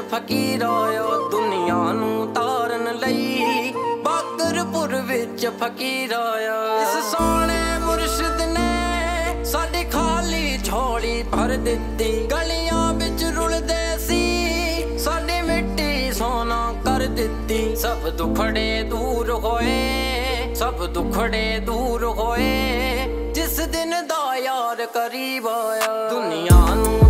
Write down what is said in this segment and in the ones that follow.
ਫਕੀਰ ਆਇਆ ਦੁਨੀਆ ਨੂੰ ਤਾਰਨ ਲਈ। ਬਾਗਰਪੁਰ ਵਿੱਚ ਫਕੀਰ ਇਸ ਸੋਹਣੇ ਮੁਰਸ਼ਿਦ ਨੇ ਸਾਡੀ ਖਾਲੀ ਝੋਲੀ ਭਰ ਦਿੱਤੀ। ਗਲੀਆਂ ਵਿੱਚ ਰੁਲਦੇ ਸੀ, ਸਾਡੀ ਮਿੱਟੀ ਸੋਨਾ ਕਰ ਦਿੱਤੀ। ਸਭ ਦੁਖੜੇ ਦੂਰ ਹੋਏ, ਸਭ ਦੁਖੜੇ ਦੂਰ ਹੋਏ। ਜਿਸ ਦਿਨ ਦਾ ਯਾਰ ਕਰੀਬ ਆਇਆ। ਦੁਨੀਆ ਨੂੰ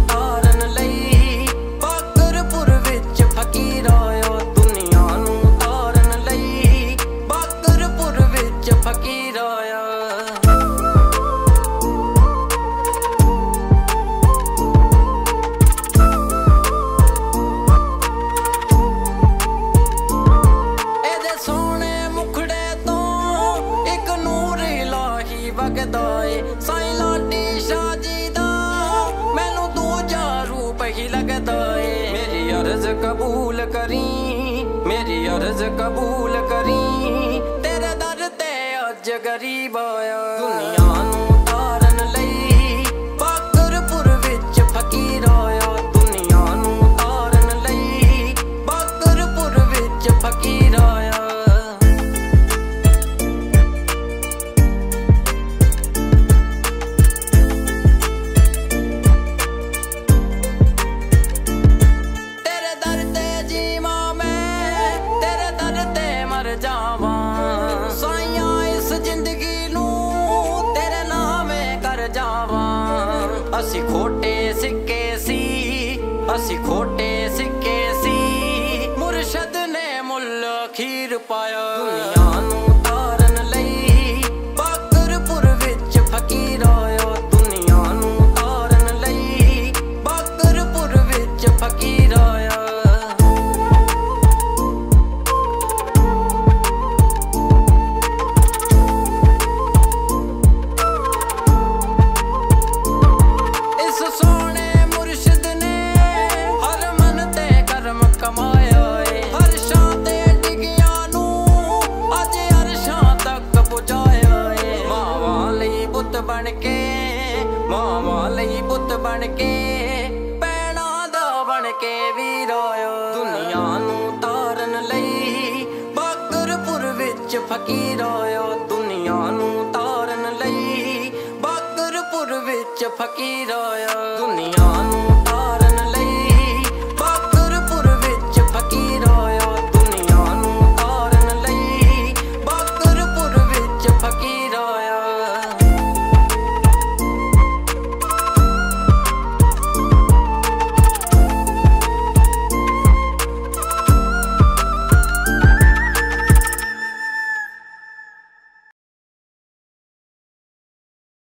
ਇਲਾਹੀ ਵਗਦਾ ਏ ਸਾਈਂ ਲਾਡੀ ਸ਼ਾਹ ਜੀ ਦਾ, ਮੈਨੂੰ ਦੂਜਾ ਰੂਪ ਹੀ ਲੱਗਦਾ ਏ ਮੇਰੀ ਅਰਜ਼ ਕਬੂਲ ਕਰੀ, ਮੇਰੀ ਅਰਜ਼ ਕਬੂਲ ਕਰੀ। ਤੇਰੇ ਦਰ ਤੇ ਅੱਜ ਗਰੀਬ ਆਇਆ। ਜਾਵਾਂ। ਅਸੀਂ ਖੋਟੇ ਸਿੱਕੇ ਸੀ ਅਸੀਂ ਖੋਟੇ ਸਿੱਕੇ ਸੀ। ਮੁਰਸ਼ਦ ਨੇ ਮੁੱਲ ਖੀਰ ਪਾਇਆ। ਬਣ ਕੇ, ਮਾਵਾਂ ਲਈ ਬੁੱਤ ਬਣ ਕੇ ਪੈਣਾ ਦਾ ਬਣ ਕੇ ਵੀ ਰੋਇਓ। ਦੁਨੀਆ ਨੂੰ ਤਾਰਨ ਲਈ ਬਾਗਰਪੁਰ ਵਿੱਚ ਫਕੀਰ ਆਇਆ ਦੁਨੀਆ ਨੂੰ ਤਾਰਨ ਲਈ ਬਾਗਰਪੁਰ ਵਿੱਚ ਫਕੀਰ ਆਇਆ ਦੁਨੀਆ